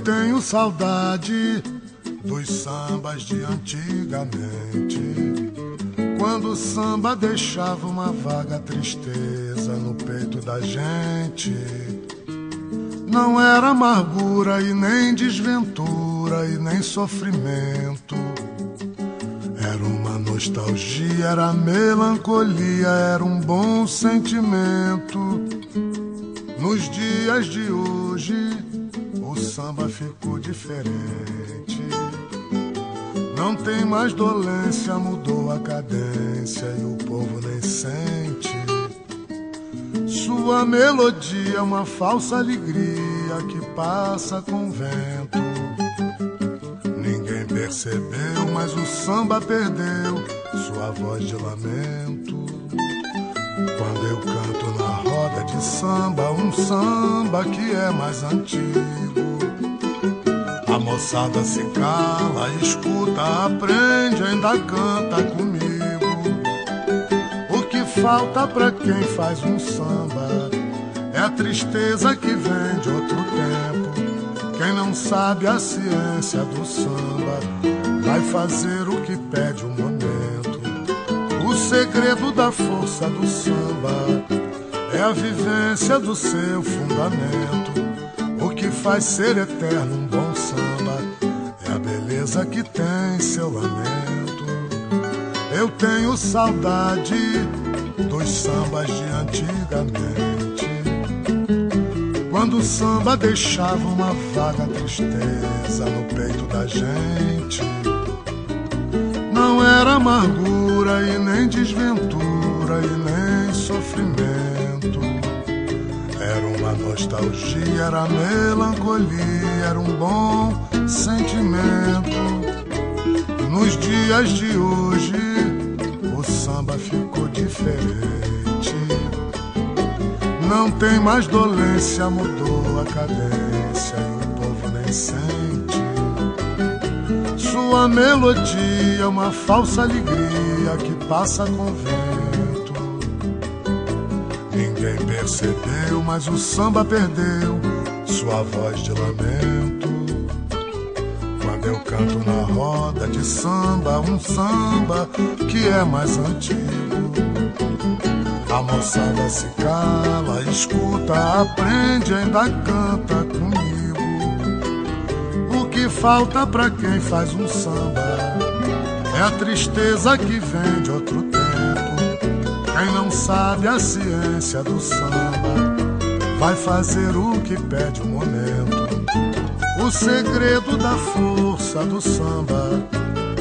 tenho saudade dos sambas de antigamente. Quando o samba deixava uma vaga tristeza no peito da gente. Não era amargura e nem desventura e nem sofrimento. Era uma nostalgia, era melancolia, era um bom sentimento. Nos dias de hoje, samba ficou diferente. Não tem mais dolência, mudou a cadência e o povo nem sente. Sua melodia é uma falsa alegria que passa com vento. Ninguém percebeu, mas o samba perdeu sua voz de lamento. Quando eu canto na roda de samba, um samba que é mais antigo. Moçada se cala, escuta, aprende, ainda canta comigo. O que falta pra quem faz um samba é a tristeza que vem de outro tempo. Quem não sabe a ciência do samba vai fazer o que pede o momento. O segredo da força do samba é a vivência do seu fundamento. O que faz ser eterno um bom samba beleza que tem seu lamento. Eu tenho saudade dos sambas de antigamente. Quando o samba deixava uma vaga tristeza no peito da gente. Não era amargura e nem desventura e nem sofrimento. Era uma nostalgia, era melancolia, era um bom sentimento. Nos dias de hoje, o samba ficou diferente. Não tem mais dolência, mudou a cadência e o povo nem sente. Sua melodia é uma falsa alegria que passa com vento. Ninguém percebeu, mas o samba perdeu sua voz de lamento. Canto na roda de samba, um samba que é mais antigo. A moçada se cala, escuta, aprende, ainda canta comigo. O que falta pra quem faz um samba é a tristeza que vem de outro tempo. Quem não sabe a ciência do samba vai fazer o que pede o momento. O segredo da força do samba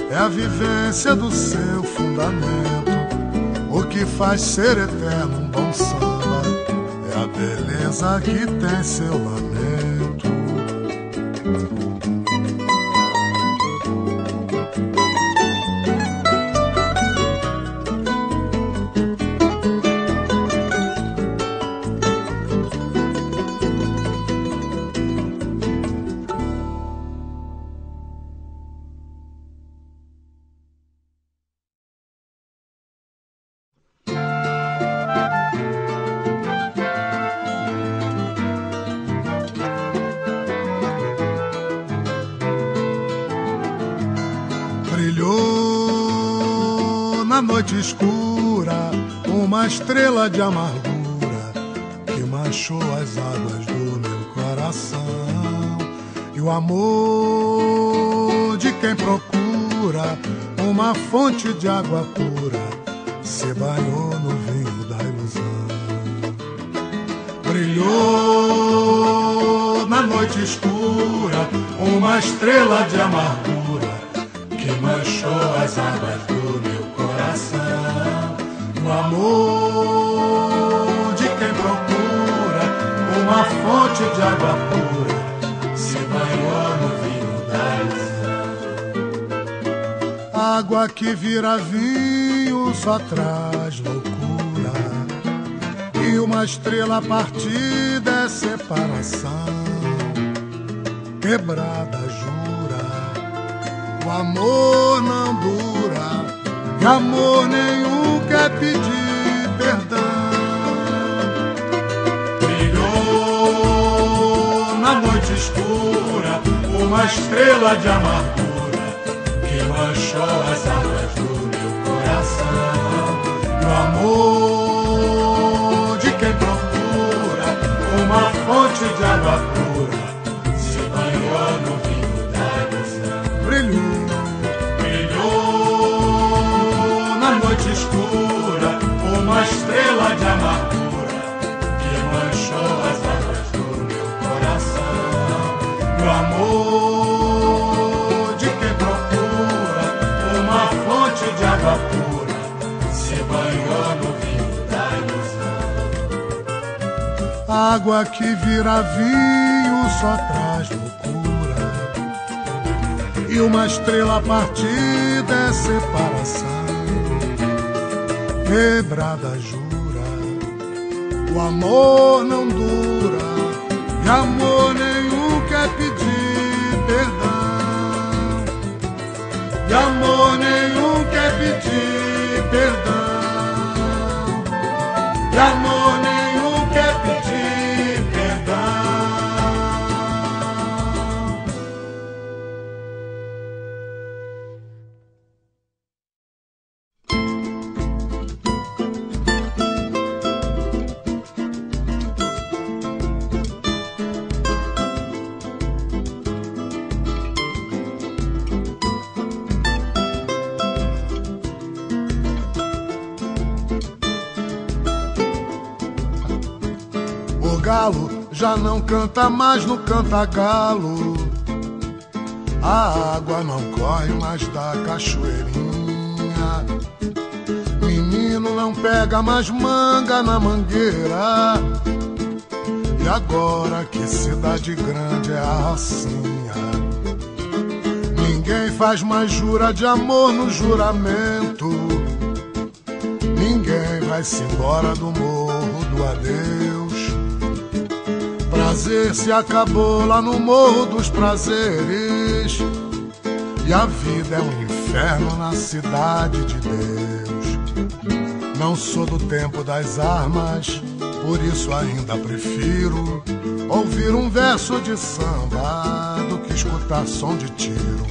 é a vivência do seu fundamento. O que faz ser eterno um bom samba é a beleza que tem seu lamento. De amargura que manchou as águas do meu coração. E o amor de quem procura uma fonte de água pura se banhou no vinho da ilusão. Brilhou na noite escura uma estrela de amargura de água pura se banhou no vinho da ilusão. Água que vira vinho só traz loucura e uma estrela partida é separação. Quebrada jura, o amor não dura, e amor nenhum quer pedir escura uma estrela de amargura que manchou as águas do meu coração. E o amor de quem procura uma fonte de água pura Água que vira vinho só traz loucura. E uma estrela partida é separação. Quebrada jura, o amor não dura. E amor nenhum quer pedir perdão. E amor nenhum quer pedir perdão. E amor já não canta mais no canta-galo. A água não corre mais da cachoeirinha. Menino não pega mais manga na mangueira. E agora que cidade grande é a Rocinha. Ninguém faz mais jura de amor no juramento. Ninguém vai-se embora do morro do adeus. Prazer se acabou lá no morro dos prazeres. E a vida é um inferno na cidade de Deus. Não sou do tempo das armas, por isso ainda prefiro ouvir um verso de samba do que escutar som de tiro.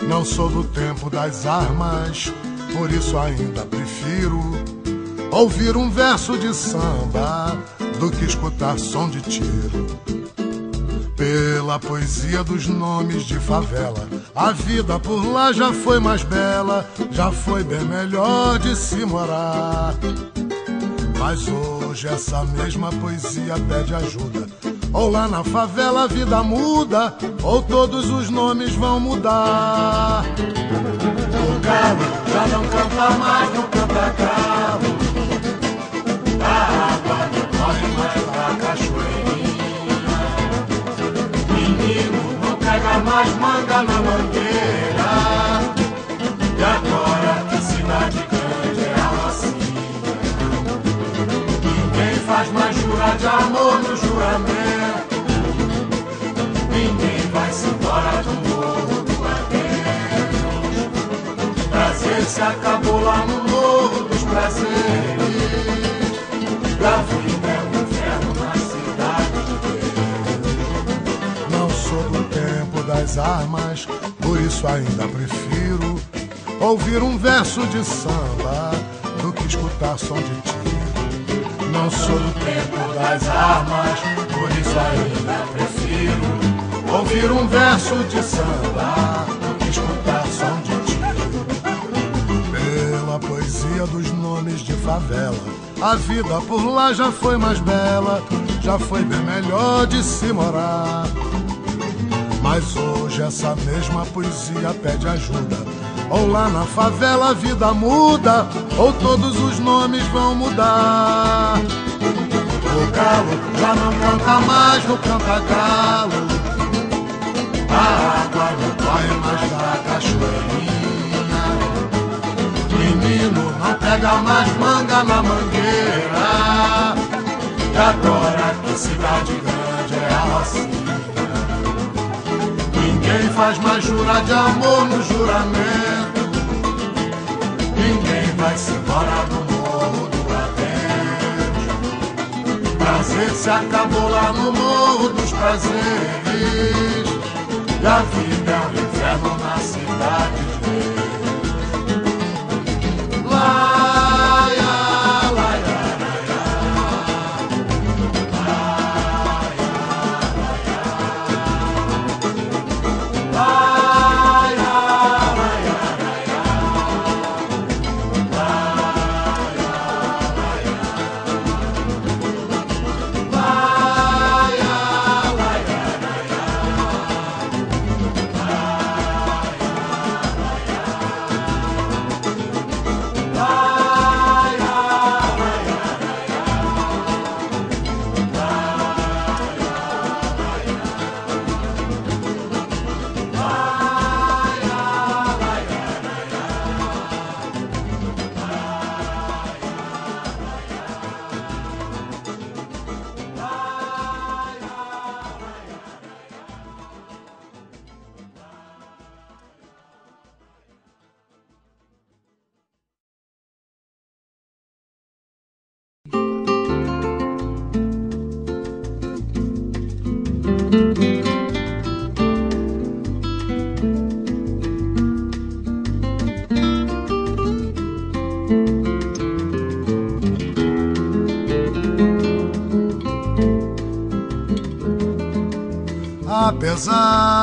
Não sou do tempo das armas, por isso ainda prefiro ouvir um verso de samba do que escutar som de tiro. Pela poesia dos nomes de favela, a vida por lá já foi mais bela, já foi bem melhor de se morar. Mas hoje essa mesma poesia pede ajuda. Ou lá na favela a vida muda, ou todos os nomes vão mudar. O galo já não canta mais no canta-galo. Pega mais manga na mangueira. E agora cidade grande é a Rocinha. Ninguém faz mais jura de amor no juramento. Ninguém vai-se embora do morro do adeus. Prazer se acabou lá no morro dos prazeres. Das armas, por isso ainda prefiro ouvir um verso de samba do que escutar som de tiro. Não sou do tempo das armas, por isso ainda prefiro ouvir um verso de samba do que escutar som de tiro. Pela poesia dos nomes de favela, a vida por lá já foi mais bela, já foi bem melhor de se morar. Mas hoje essa mesma poesia pede ajuda. Ou lá na favela a vida muda, ou todos os nomes vão mudar. O galo já não canta mais no canta-galo. A água não corre mais da cachoeirinha. Menino não pega mais manga na mangueira. E agora que cidade grande é a Ninguém faz mais jura de amor no juramento. Ninguém vai se embora do morro do adeus. Prazer se acabou lá no morro dos prazeres. E a vida é um inferno na cidade de Deus. Laia, Apesar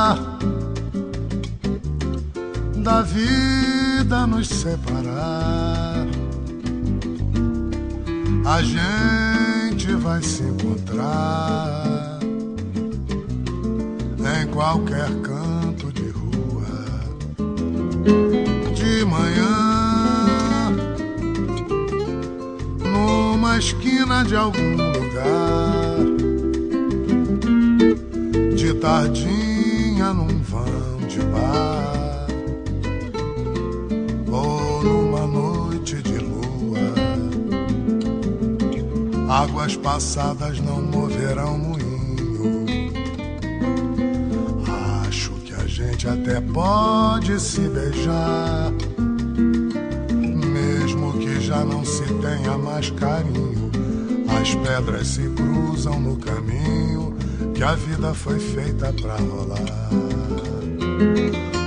que a vida foi feita pra rolar.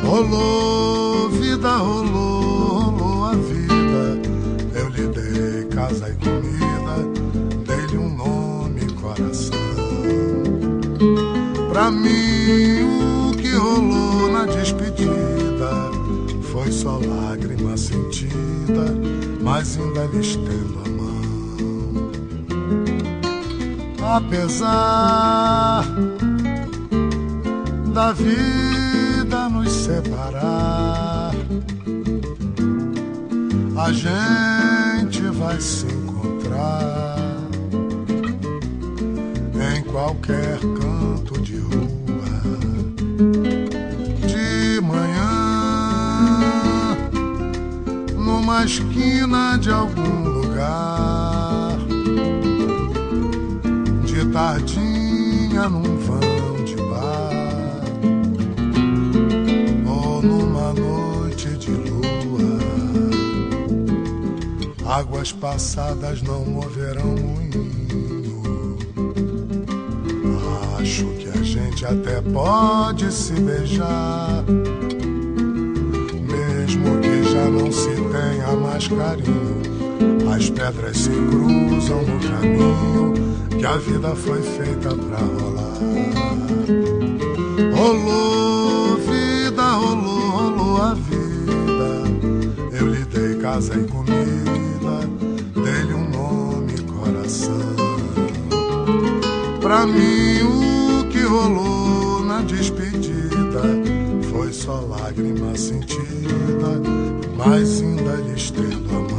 Rolou, vida rolou, rolou a vida. Eu lhe dei casa e comida, dei-lhe um nome, coração. Pra mim, o que rolou na despedida foi só lágrima sentida, mas ainda lhe estendo apesar da vida nos separar, a gente vai se encontrar em qualquer canto de rua, de manhã, numa esquina de algum lugar tardinha num vão de bar ou numa noite de lua. Águas passadas não moverão moinho. Acho que a gente até pode se beijar, mesmo que já não se tenha mais carinho. As pedras se cruzam no caminho que a vida foi feita pra rolar. Rolou, vida, rolou, rolou a vida. Eu lhe dei casa e comida, dei-lhe um nome, coração. Pra mim, o que rolou na despedida foi só lágrima sentida, mas ainda lhe estendo a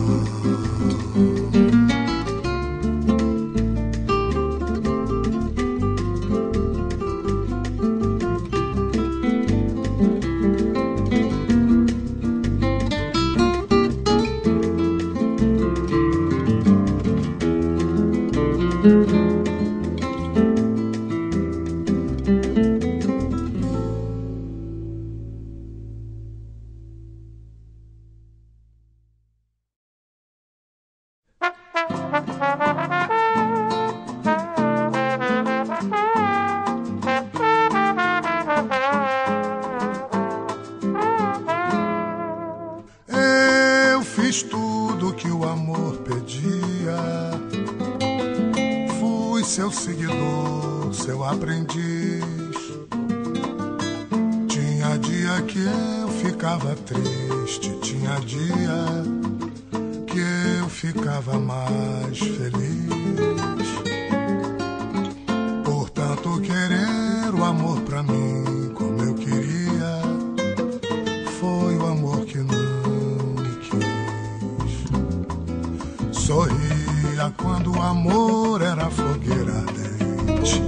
Sorria quando o amor era fogueira ardente.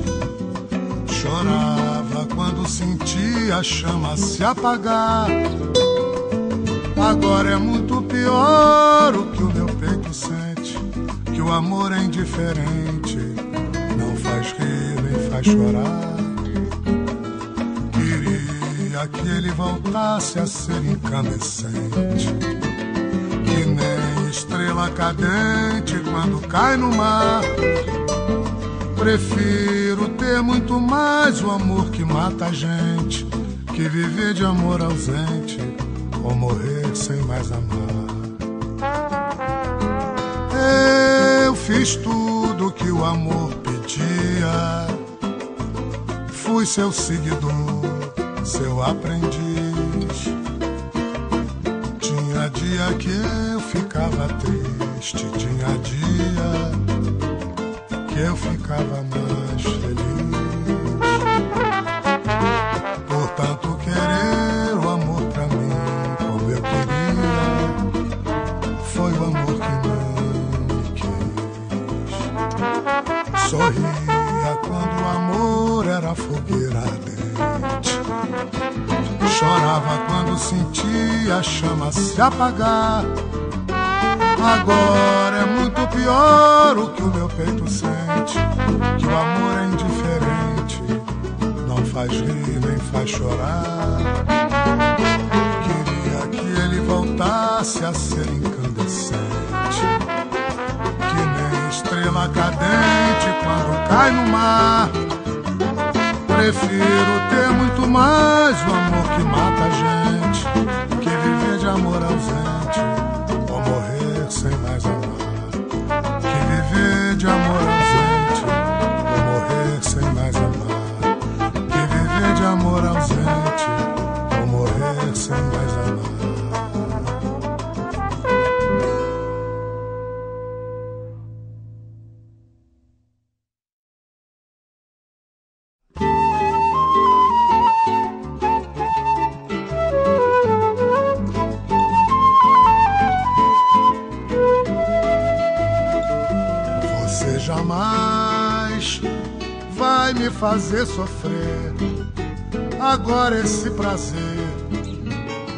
Chorava quando sentia a chama se apagar. Agora é muito pior o que o meu peito sente. Que o amor é indiferente, não faz rir nem faz chorar. Queria que ele voltasse a ser incandescente. Estrela cadente quando cai no mar. Prefiro ter muito mais o amor que mata a gente. Que viver de amor ausente ou morrer sem mais amar. Eu fiz tudo que o amor pedia. Fui seu seguidor, seu aprendiz. Ficava triste, tinha dia que eu ficava mais feliz. Portanto, querer o amor pra mim como eu queria foi o amor que não me quis. Sorria quando o amor era fogueira ardente. Chorava quando sentia a chama se apagar. Agora é muito pior o que o meu peito sente. Que o amor é indiferente, não faz rir nem faz chorar. Queria que ele voltasse a ser incandescente. Que nem estrela cadente quando cai no mar. Prefiro ter muito mais o amor que mata a gente. Que viver de amor ausente de amor sofrer. Agora esse prazer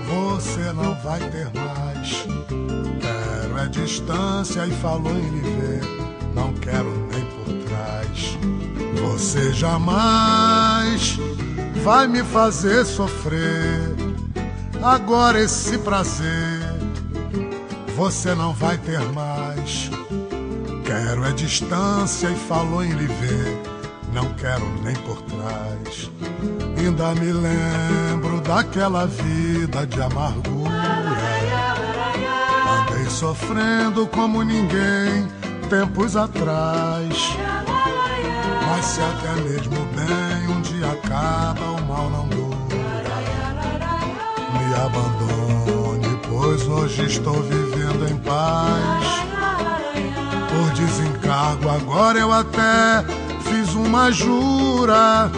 você não vai ter mais. Quero é distância e falou em lhe ver. Não quero nem por trás. Você jamais vai me fazer sofrer. Agora esse prazer você não vai ter mais. Quero é distância e falou em lhe ver. Não quero nem por trás. Ainda me lembro daquela vida de amargura. Andei sofrendo como ninguém tempos atrás. Mas se até mesmo bem um dia acaba, o mal não dura. Me abandone, pois hoje estou vivendo em paz por desencargo. Agora eu até uma jura.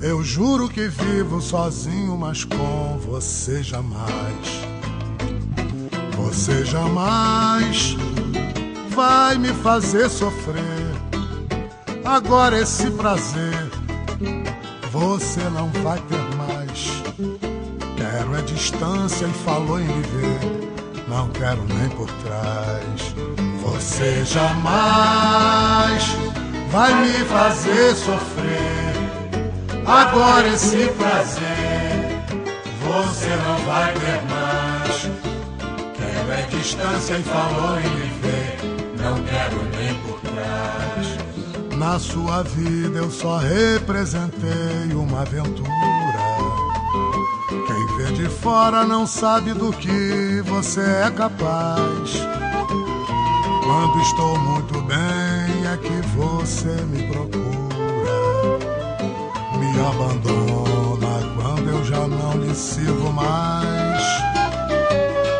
Eu juro que vivo sozinho, mas com você jamais. Você jamais vai me fazer sofrer. Agora esse prazer você não vai ter mais. Quero é distância e falou em viver. Não quero nem por trás. Você jamais vai me fazer sofrer. Agora esse prazer você não vai ter mais. Quero é distância e falou em viver. Não quero nem por trás. Na sua vida eu só representei uma aventura. Quem vê de fora não sabe do que você é capaz. Quando estou muito bem que você me procura, me abandona quando eu já não lhe sirvo mais.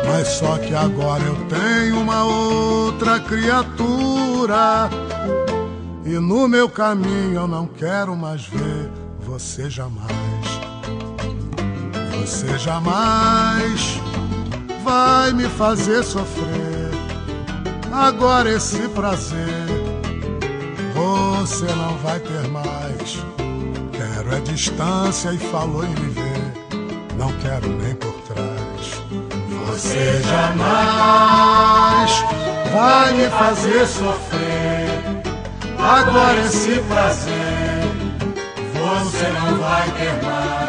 Mas só que agora eu tenho uma outra criatura. E no meu caminho eu não quero mais ver você jamais. Você jamais vai me fazer sofrer. Agora esse prazer você não vai ter mais. Quero é distância e falou em me ver. Não quero nem por trás. Você jamais vai me fazer sofrer. Agora esse prazer você não vai ter mais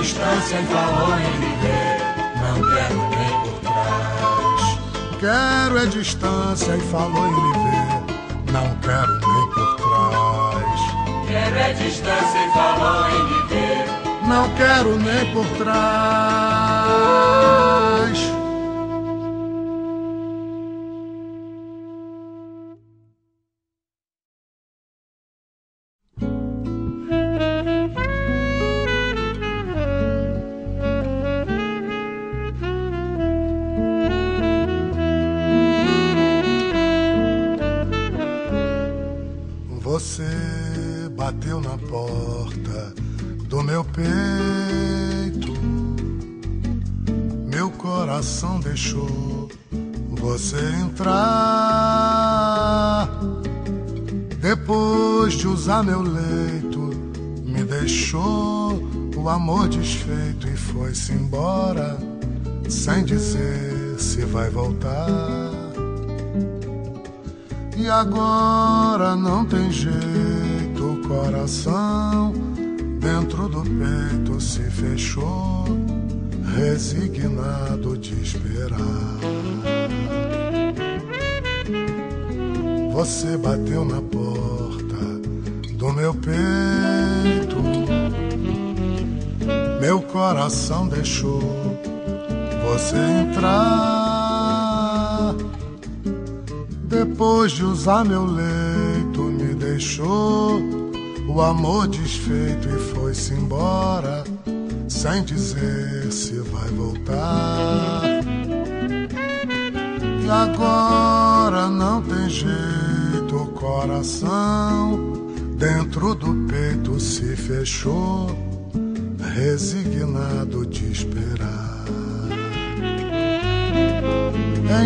distância e falou em viver. Não quero nem por trás. Quero é distância e falou em viver. Não quero nem por trás. Quero é distância e falou em viver. Não quero nem por trás. Usar meu leito, me deixou o amor desfeito e foi-se embora, sem dizer se vai voltar. E agora não tem jeito, o coração dentro do peito se fechou resignado de esperar. Você bateu na porta do meu peito, meu coração deixou você entrar. Depois de usar meu leito, me deixou o amor desfeito e foi-se embora sem dizer se vai voltar. E agora não tem jeito, coração dentro do peito se fechou, resignado de esperar.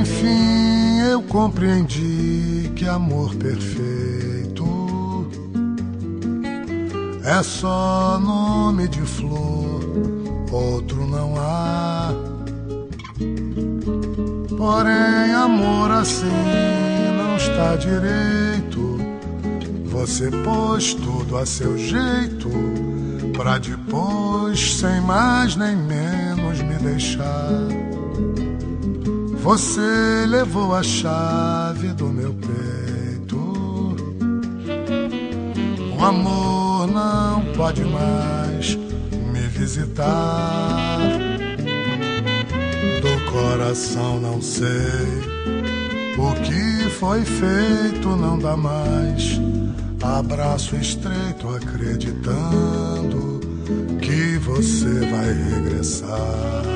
Enfim, eu compreendi que amor perfeito é só nome de flor outro não há. Porém, amor assim não está direito. Você pôs tudo a seu jeito, pra depois, sem mais nem menos, me deixar. Você levou a chave do meu peito. O amor não pode mais visitar. Do coração não sei o que foi feito, não dá mais. Abraço estreito, acreditando que você vai regressar.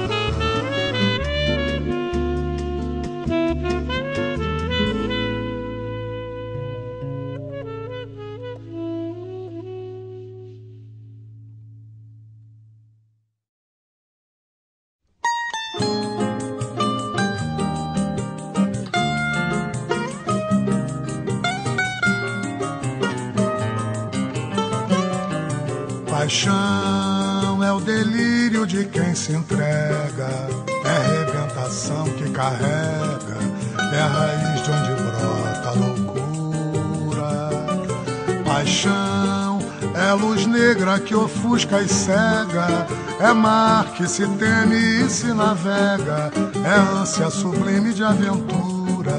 Ofusca e cega, é mar que se teme e se navega, é ânsia sublime de aventura.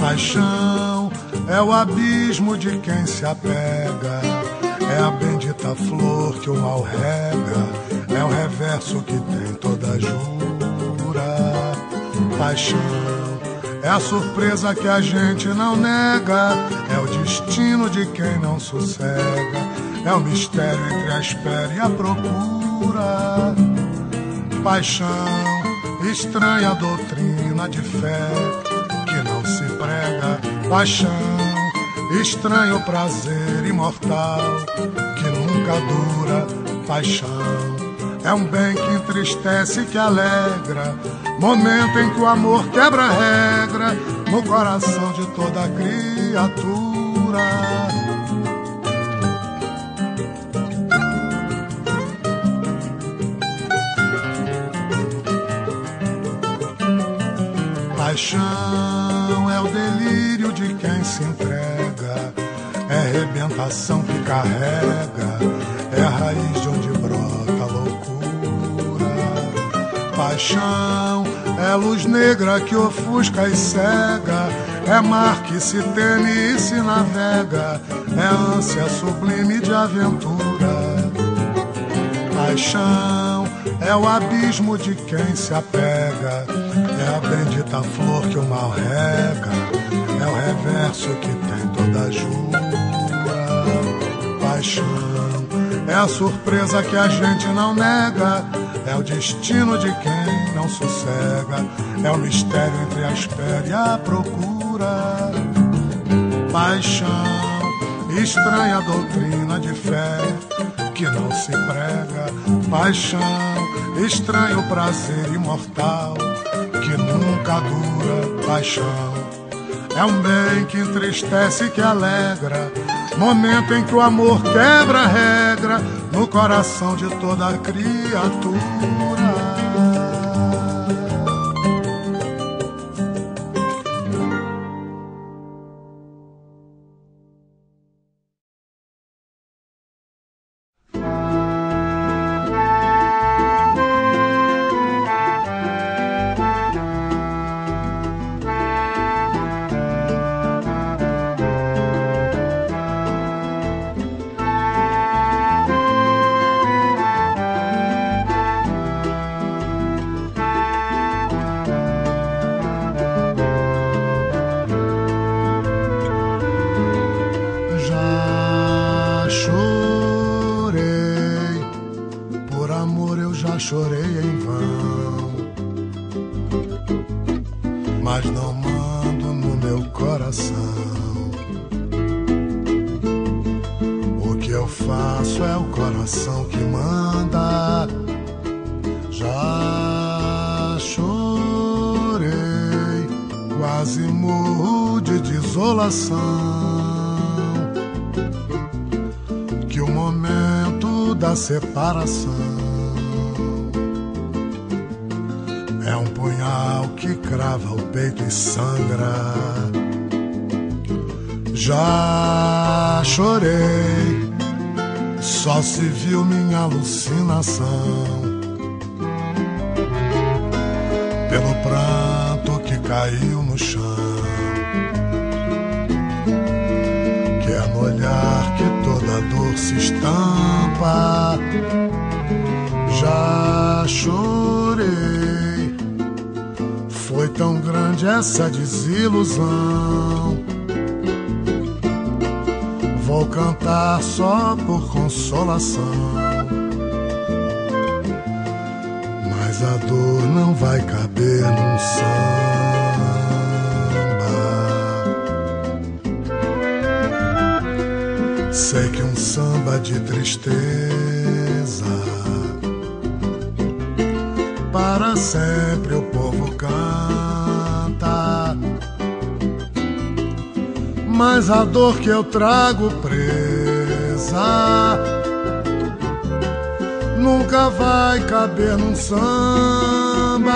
Paixão é o abismo de quem se apega. É a bendita flor que o mal rega, é o reverso que tem toda jura. Paixão é a surpresa que a gente não nega, é o destino de quem não sossega, é o mistério entre a espera e a procura. Paixão, estranha doutrina de fé que não se prega. Paixão estranho prazer imortal que nunca dura. Paixão é um bem que entristece, que alegra. Momento em que o amor quebra a regra no coração de toda criatura. Paixão é o delírio de quem se entrega, é arrebentação que carrega, é a raiz de onde brota a loucura. Paixão é luz negra que ofusca e cega, é mar que se teme e se navega, é ânsia sublime de aventura. Paixão é o abismo de quem se apega. É a bendita flor que o mal rega, é o reverso que tem toda jura. Paixão é a surpresa que a gente não nega, é o destino de quem não sossega, é o mistério entre a espera e a procura. Paixão, estranha doutrina de fé que não se prega. Paixão, estranho prazer imortal que nunca dura paixão. É um bem que entristece e que alegra. Momento em que o amor quebra a regra no coração de toda criatura. Separação. É um punhal que crava o peito e sangra. Já chorei, só se viu minha alucinação. Pelo pranto que caiu dor se estampa. Já chorei, foi tão grande essa desilusão. Vou cantar só por consolação. Mas a dor não vai caber num samba. Sei que um samba de tristeza para sempre o povo canta. Mas a dor que eu trago presa nunca vai caber num samba.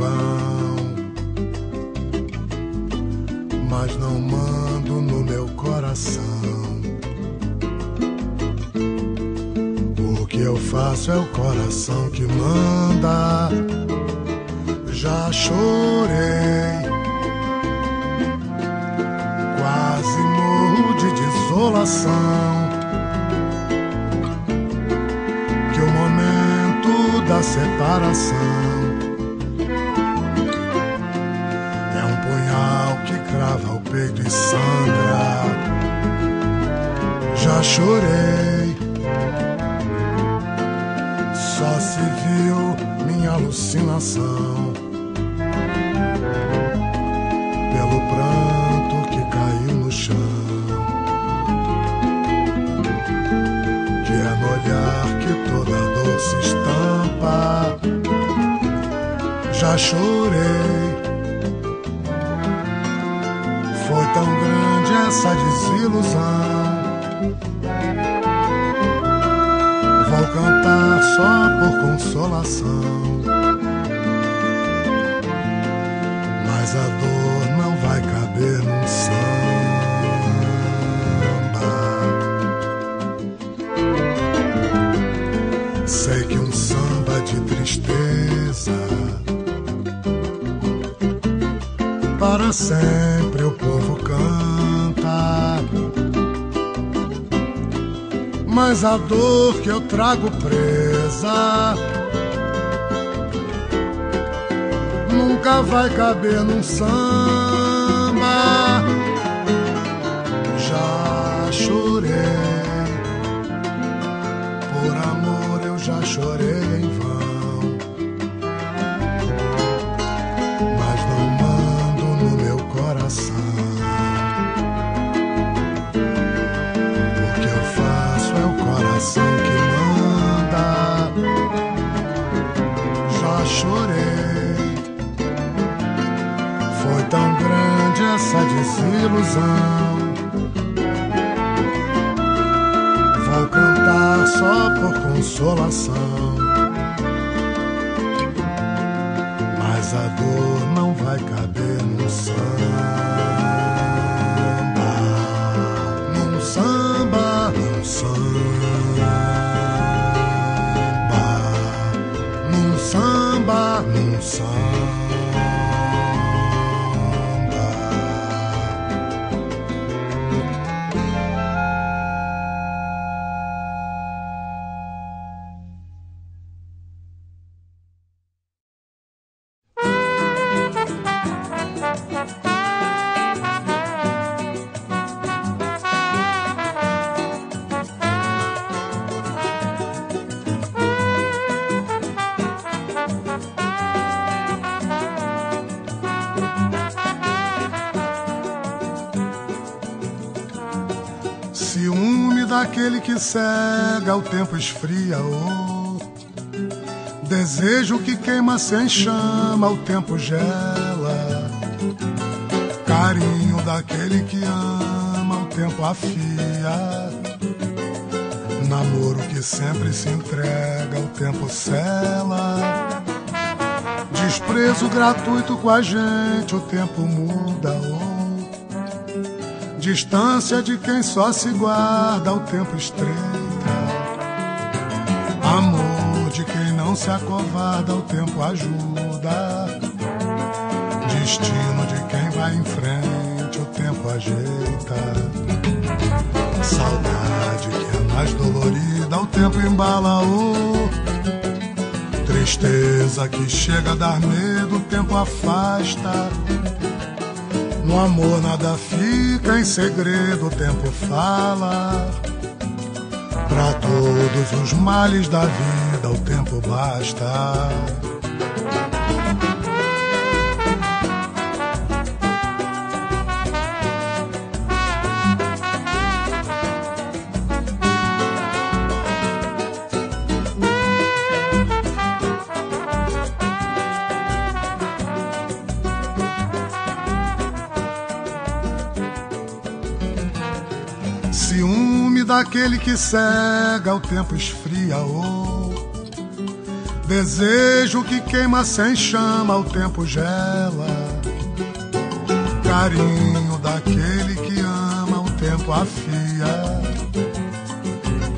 Vão, mas não mando no meu coração. O que eu faço é o coração que manda. Já chorei, quase morro de desolação. Que o momento da separação peito e sangra. Já chorei, só se viu minha alucinação. Pelo pranto que caiu no chão, que é no olhar que toda dor se estampa. Já chorei, essa desilusão. Vou cantar só por consolação. Mas a dor não vai caber num samba. Sei que um samba de tristeza para sempre o povo canta. Mas a dor que eu trago presa nunca vai caber num samba. Já chorei, por amor eu já chorei em vão. Essa desilusão. Vou cantar só por consolação. Mas a dor não vai caber Ciúme daquele que cega, o tempo esfria. Oh. Desejo que queima sem chama, o tempo gela. Carinho daquele que ama, o tempo afia. Namoro que sempre se entrega, o tempo cela. Desprezo gratuito com a gente, o tempo muda. Oh. Distância de quem só se guarda, o tempo estreita. Amor de quem não se acovarda, o tempo ajuda. Destino de quem vai em frente, o tempo ajeita. Saudade que é mais dolorida, o tempo embala. Oh. Tristeza que chega a dar medo, o tempo afasta. No amor nada fica em segredo, o tempo fala. Pra todos os males da vida, o tempo basta. Ciúme daquele que cega, o tempo esfria. Oh. Desejo que queima sem chama, o tempo gela. Carinho daquele que ama, o tempo afia.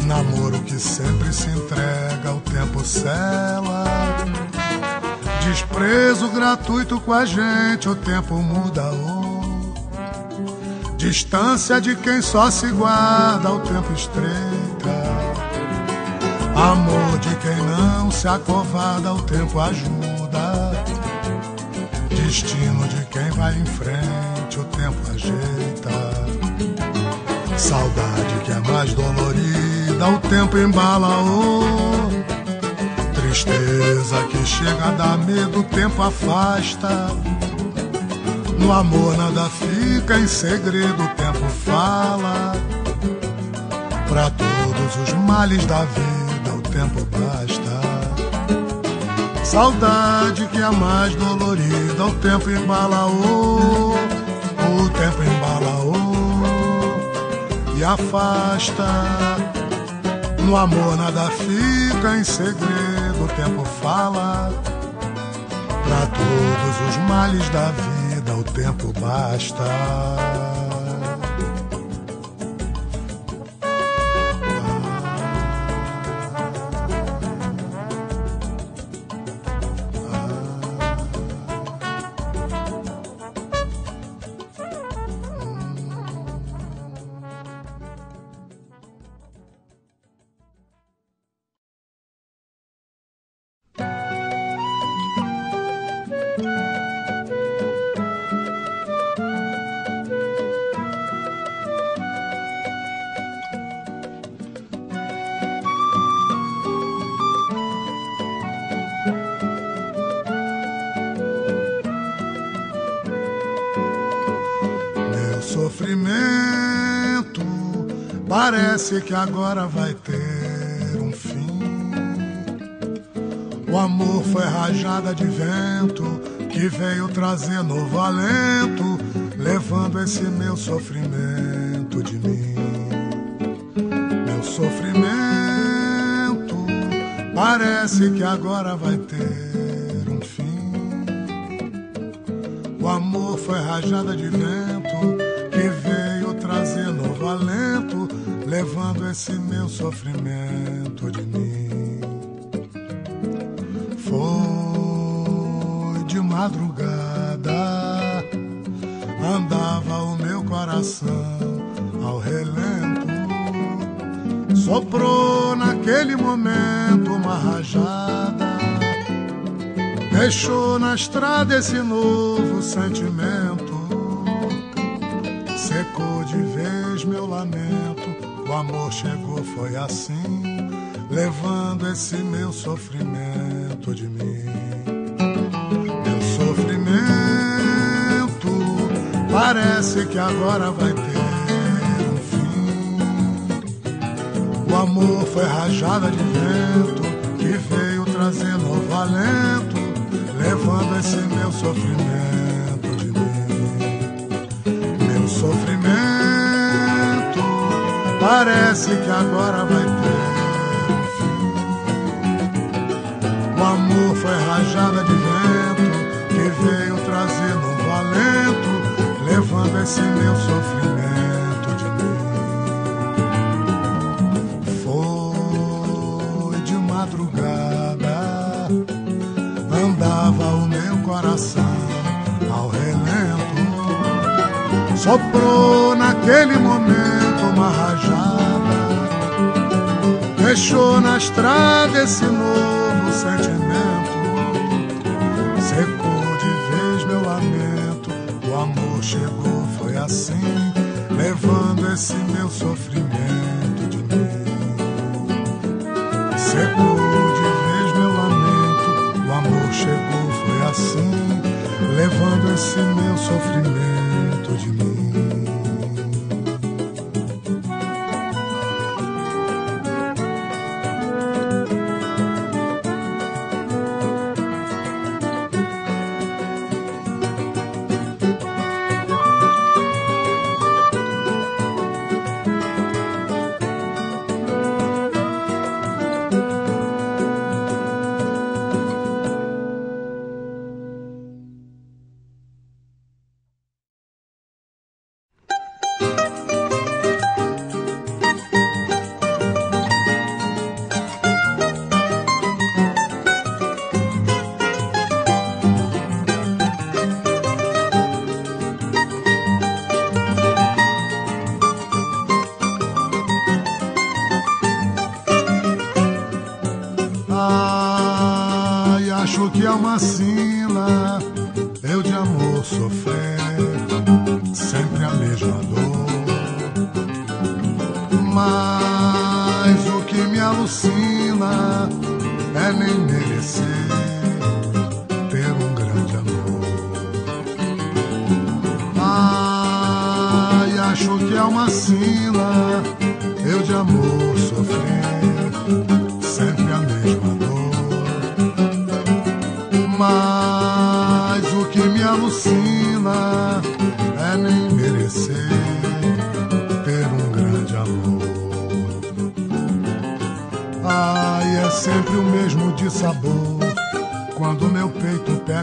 Namoro que sempre se entrega, o tempo cela. Desprezo gratuito com a gente, o tempo muda. Oh. Distância de quem só se guarda, o tempo estreita. Amor de quem não se acovarda, o tempo ajuda. Destino de quem vai em frente, o tempo ajeita. Saudade que é mais dolorida, o tempo embala. Oh. Tristeza que chega a dar medo, o tempo afasta. No amor nada fica em segredo, o tempo fala. Pra todos os males da vida, o tempo basta. Saudade que é mais dolorida, o tempo embala, oh, o tempo embala, oh, e afasta. No amor nada fica em segredo, o tempo fala. Pra todos os males da vida, o tempo basta. Parece que agora vai ter um fim. O amor foi rajada de vento que veio trazer novo alento, levando esse meu sofrimento de mim. Meu sofrimento parece que agora vai ter um fim. O amor foi rajada de vento esse meu sofrimento de mim. Foi de madrugada, andava o meu coração ao relento. Soprou naquele momento uma rajada Deixou na estrada esse novo sentimento. Secou de vez meu lamento. O amor chegou, foi assim, levando esse meu sofrimento de mim. Meu sofrimento parece que agora vai ter um fim. O amor foi rajada de vento que veio trazer novo alento levando esse meu sofrimento de mim. Meu sofrimento parece que agora vai ter um. O amor foi rajada de vento que veio trazer novo alento, levando esse meu sofrimento de mim. Foi de madrugada andava o meu coração ao relento. Soprou naquele momento uma rajada, deixou na estrada esse novo sentimento. Secou de vez meu lamento, o amor chegou, foi assim, levando esse meu sofrimento de mim. Secou de vez meu lamento, o amor chegou, foi assim, levando esse meu sofrimento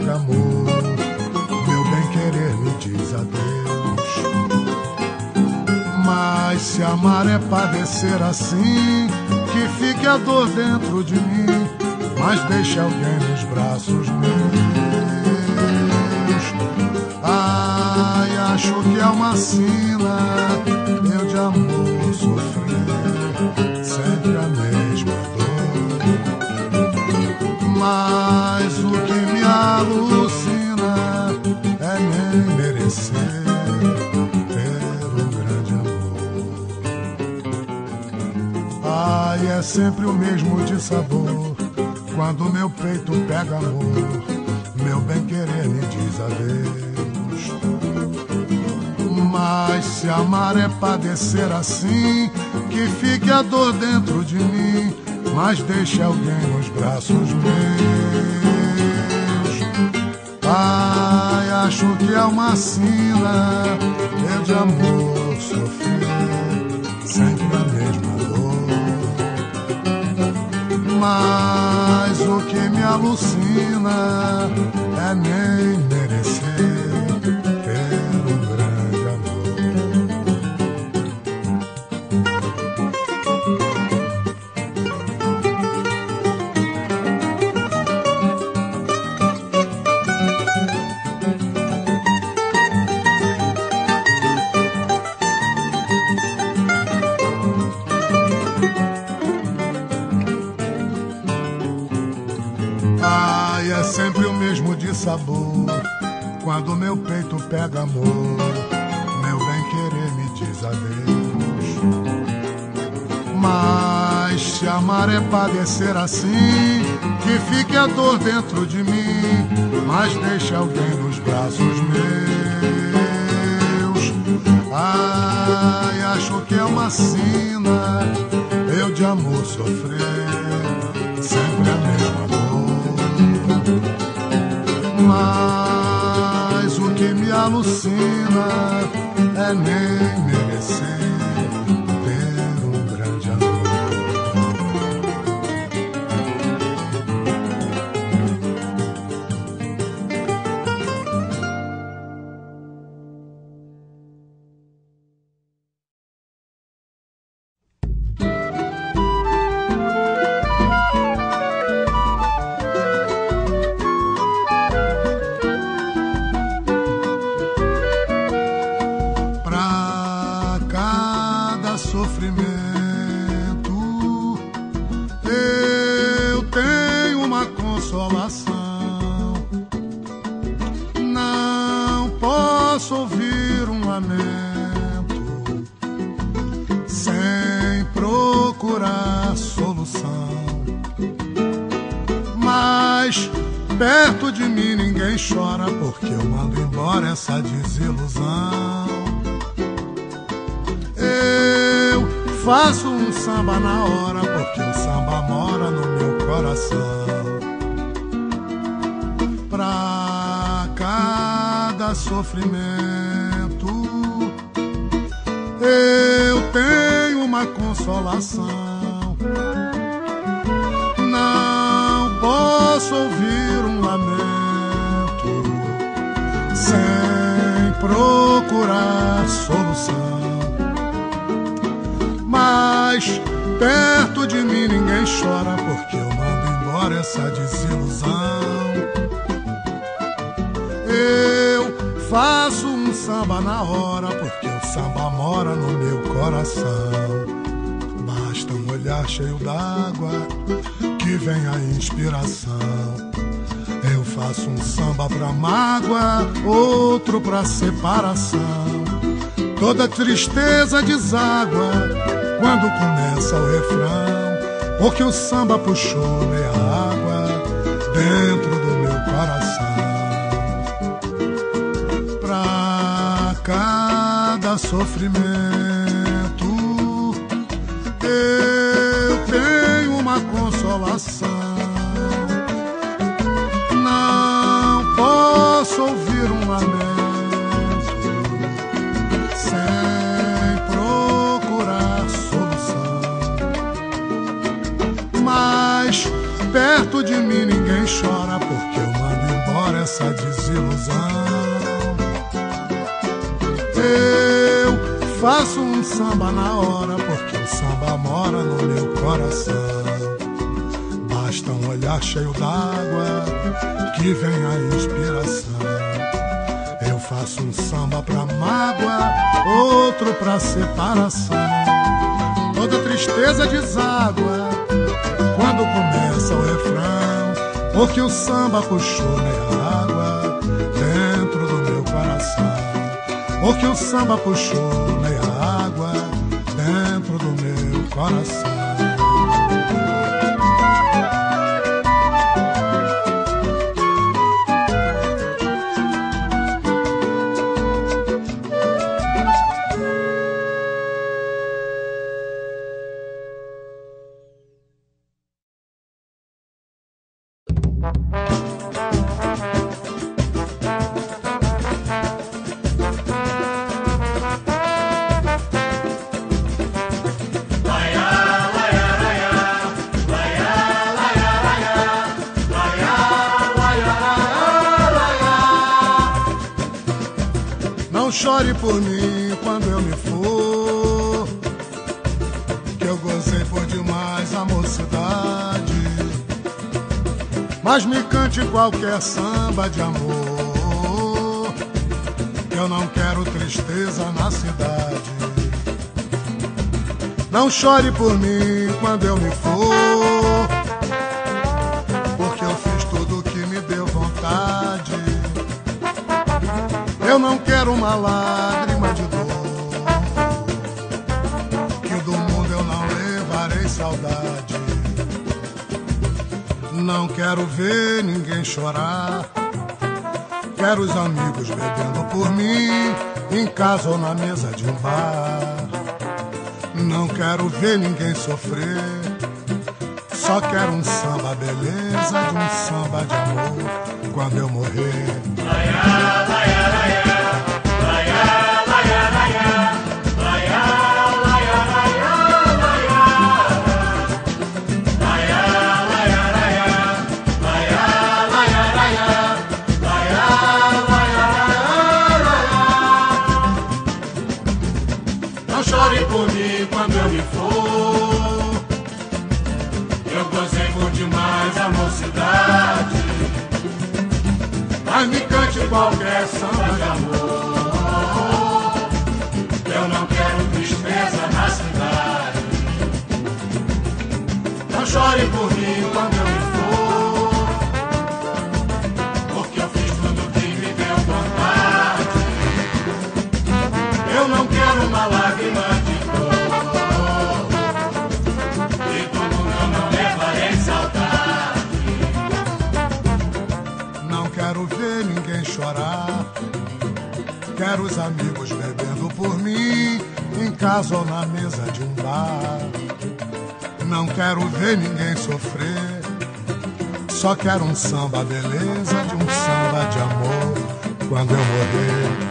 amor. Meu bem querer me diz adeus. Mas se amar é padecer assim, que fique a dor dentro de mim, mas deixe alguém nos braços meus. Ai, acho que é uma sina, eu de amor sofrer, sempre a mesma dor. Mas alucina é nem merecer ter um grande amor. Ai, é sempre o mesmo de sabor, quando meu peito pega amor, meu bem querer me diz adeus. Mas se amar é padecer assim, que fique a dor dentro de mim, mas deixe alguém nos braços meus. Ai, acho que é uma sina, eu de amor sofrer, sempre a mesma dor. Mas o que me alucina é nem sabor. Quando meu peito pega amor, meu bem querer me diz adeus. Mas se amar é padecer assim, que fique a dor dentro de mim, mas deixe alguém nos braços meus. Ai, acho que é uma sina, eu de amor sofrer, sempre a alucina é nem Perto de mim ninguém chora porque eu mando embora essa desilusão. Eu faço um samba na hora porque o samba mora no meu coração. Pra cada sofrimento eu tenho uma consolação. Posso ouvir um lamento sem procurar solução. Mas perto de mim ninguém chora porque eu mando embora essa desilusão. Eu faço um samba na hora porque o samba mora no meu coração. Basta um olhar cheio d'água que vem a inspiração. Eu faço um samba pra mágoa, outro pra separação. Toda tristeza deságua quando começa o refrão. porque o samba puxou meia água dentro do meu coração. Pra cada sofrimento de mim ninguém chora porque eu mando embora essa desilusão. Eu faço um samba na hora porque o samba mora no meu coração. Basta um olhar cheio d'água que vem a inspiração. Eu faço um samba pra mágoa, outro pra separação. Toda tristeza deságua quando começa o refrão, porque o samba puxou minha água dentro do meu coração. Porque o samba puxou minha água dentro do meu coração. Mas me cante qualquer samba de amor, eu não quero tristeza na cidade. Não chore por mim quando eu me for, porque eu fiz tudo que me deu vontade. Eu não quero uma lágrima de dor, que do mundo eu não levarei saudade. Não quero ver ninguém chorar. Quero os amigos bebendo por mim, em casa ou na mesa de um bar. Não quero ver ninguém sofrer. Só quero um samba beleza de um samba de amor quando eu morrer. Não chore por mim quando eu me for. Porque eu fiz tudo que me deu vontade. Eu não quero uma lágrima de dor. E do mundo eu não levarei saudade. Não quero ver ninguém chorar. Quero os amigos bebendo por mim, em casa ou na mesa de um bar. Não quero ver ninguém sofrer. Só quero um samba beleza de um samba de amor quando eu morrer.